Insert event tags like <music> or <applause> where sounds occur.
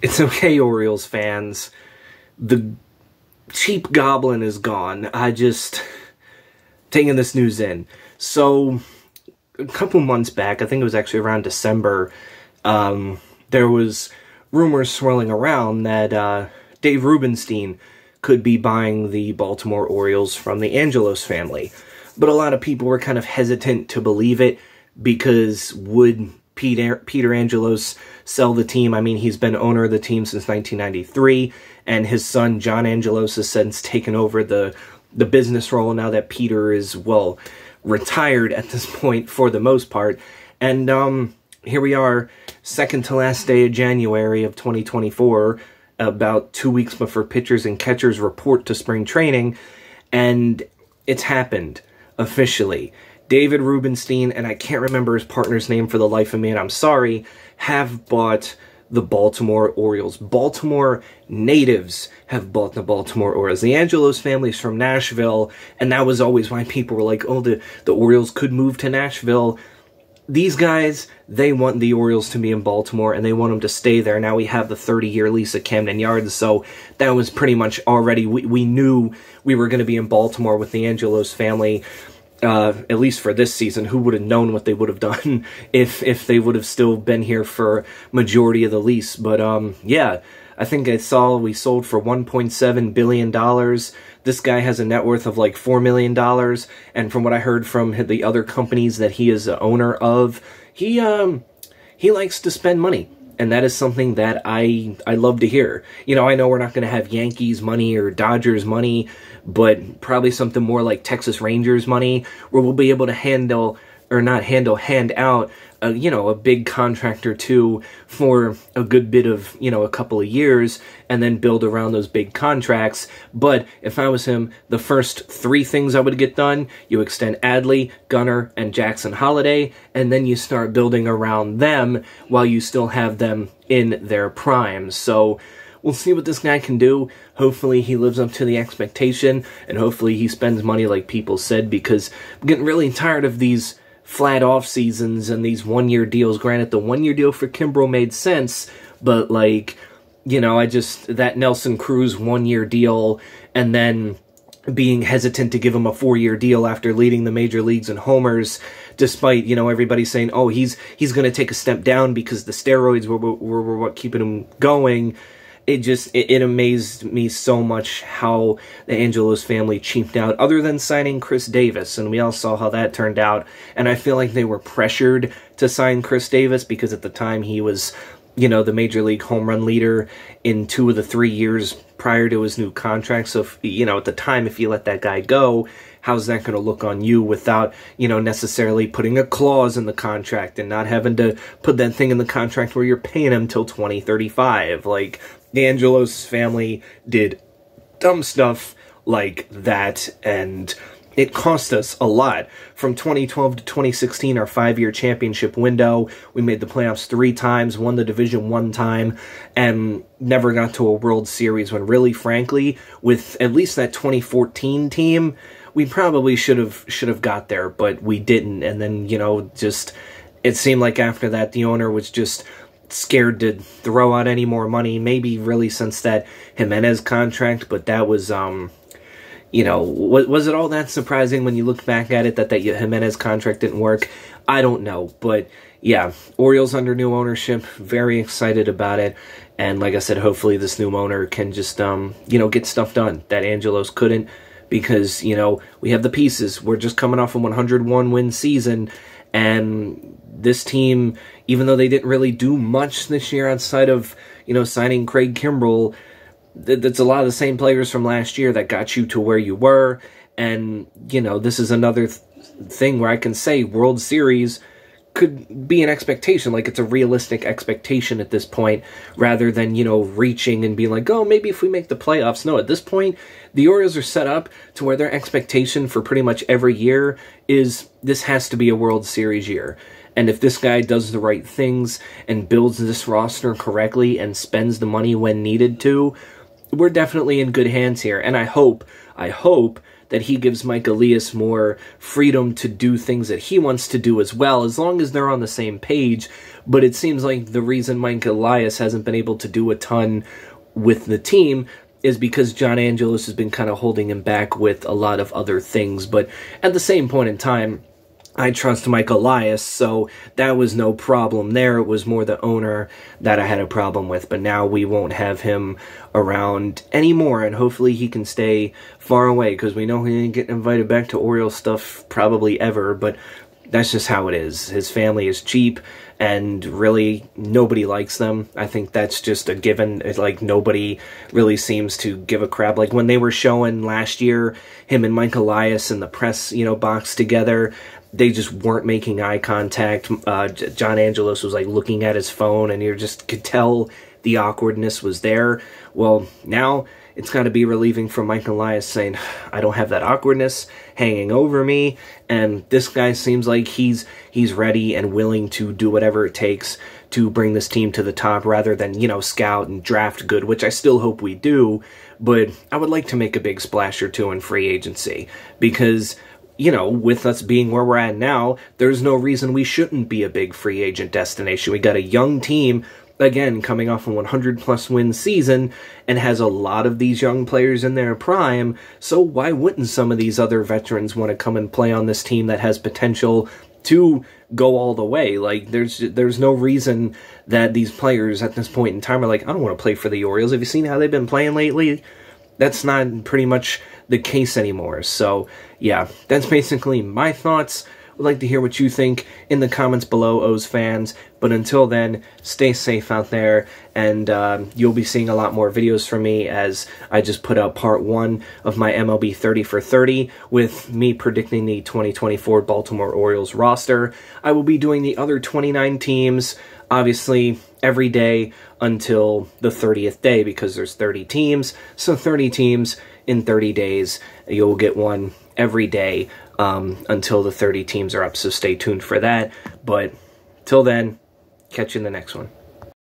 It's okay, Orioles fans. The cheap goblin is gone. I just taking this news in. So a couple months back, I think it was actually around December, um, there was rumors swirling around that uh, Dave Rubenstein could be buying the Baltimore Orioles from the Angelos family. But a lot of people were kind of hesitant to believe it because would Peter, Peter Angelos sell the team? I mean, he's been owner of the team since 1993, and his son John Angelos has since taken over the the business role now that Peter is well retired at this point for the most part. And um, here we are, second to last day of January of 2024, about two weeks before pitchers and catchers report to spring training, and it's happened officially. David Rubenstein, and I can't remember his partner's name for the life of me, and I'm sorry, have bought the Baltimore Orioles. Baltimore natives have bought the Baltimore Orioles. The Angelos family's from Nashville, and that was always why people were like, oh, the, the Orioles could move to Nashville. These guys, they want the Orioles to be in Baltimore, and they want them to stay there. Now we have the 30-year lease at Camden Yards, so that was pretty much already, we, we knew we were going to be in Baltimore with the Angelos family uh, at least for this season, who would have known what they would have <laughs> done if if they would have still been here for majority of the lease? But um, yeah, I think I saw we sold for 1.7 billion dollars. This guy has a net worth of like four million dollars, and from what I heard from the other companies that he is the owner of, he um he likes to spend money and that is something that I I love to hear. You know, I know we're not going to have Yankees money or Dodgers money, but probably something more like Texas Rangers money, where we'll be able to handle or not handle hand out a, you know a big contract or two for a good bit of you know a couple of years and then build around those big contracts but if i was him the first three things i would get done you extend adley gunnar and jackson holliday and then you start building around them while you still have them in their prime so We'll see what this guy can do. Hopefully he lives up to the expectation, and hopefully he spends money like people said, because I'm getting really tired of these flat off seasons and these one year deals. Granted, the one year deal for Kimbrel made sense, but like, you know, I just that Nelson Cruz one year deal and then being hesitant to give him a four year deal after leading the major leagues in homers, despite you know everybody saying, oh, he's he's going to take a step down because the steroids were, were, were what keeping him going it just it, it, amazed me so much how the Angelos family cheaped out other than signing Chris Davis and we all saw how that turned out and I feel like they were pressured to sign Chris Davis because at the time he was you know the major league home run leader in two of the 3 years prior to his new contract so if, you know at the time if you let that guy go how's that going to look on you without, you know, necessarily putting a clause in the contract and not having to put that thing in the contract where you're paying him till 2035? Like, the Angelos family did dumb stuff like that, and it cost us a lot. From 2012 to 2016, our five-year championship window, we made the playoffs three times, won the division one time, and never got to a World Series. When really, frankly, with at least that 2014 team, we probably should have should have got there, but we didn't. And then you know, just it seemed like after that, the owner was just scared to throw out any more money. Maybe really since that Jimenez contract, but that was um, you know, was, was it all that surprising when you look back at it that that Jimenez contract didn't work? I don't know, but yeah, Orioles under new ownership, very excited about it. And like I said, hopefully this new owner can just um, you know, get stuff done that Angelos couldn't because, you know, we have the pieces. We're just coming off a 101 win season, and this team, even though they didn't really do much this year outside of, you know, signing Craig Kimbrel, that's a lot of the same players from last year that got you to where you were. And, you know, this is another th- thing where I can say World Series could be an expectation, like it's a realistic expectation at this point, rather than, you know, reaching and being like, oh, maybe if we make the playoffs. No, at this point, the Orioles are set up to where their expectation for pretty much every year is this has to be a World Series year. And if this guy does the right things and builds this roster correctly and spends the money when needed to, we're definitely in good hands here. And I hope, I hope that he gives Mike Elias more freedom to do things that he wants to do as well, as long as they're on the same page. But it seems like the reason Mike Elias hasn't been able to do a ton with the team is because John Angelos has been kind of holding him back with a lot of other things. But at the same point in time, I trust Mike Elias, so that was no problem there. It was more the owner that I had a problem with, but now we won't have him around anymore, and hopefully he can stay far away, because we know he didn't get invited back to Orioles stuff probably ever, but that's just how it is. His family is cheap, and really nobody likes them. I think that's just a given. It's like nobody really seems to give a crap. Like when they were showing last year him and Mike Elias in the press, you know, box together, they just weren't making eye contact. Uh, John Angelos was like looking at his phone, and you just could tell the awkwardness was there. Well, now it's got to be relieving for Mike Elias saying, I don't have that awkwardness hanging over me. And this guy seems like he's he's ready and willing to do whatever it takes to bring this team to the top rather than, you know, scout and draft good, which I still hope we do. But I would like to make a big splash or two in free agency because you know, with us being where we're at now, there's no reason we shouldn't be a big free agent destination. We got a young team again, coming off a 100 plus win season and has a lot of these young players in their prime. So why wouldn't some of these other veterans want to come and play on this team that has potential to go all the way? Like there's there's no reason that these players at this point in time are like, I don't want to play for the Orioles. Have you seen how they've been playing lately? That's not pretty much the case anymore. So yeah, that's basically my thoughts would like to hear what you think in the comments below, O's fans. But until then, stay safe out there, and uh, you'll be seeing a lot more videos from me as I just put out part one of my MLB 30 for 30 with me predicting the 2024 Baltimore Orioles roster. I will be doing the other 29 teams, obviously, every day until the 30th day because there's 30 teams. So 30 teams in 30 days. You'll get one every day um, until the 30 teams are up. So stay tuned for that. But till then, catch you in the next one.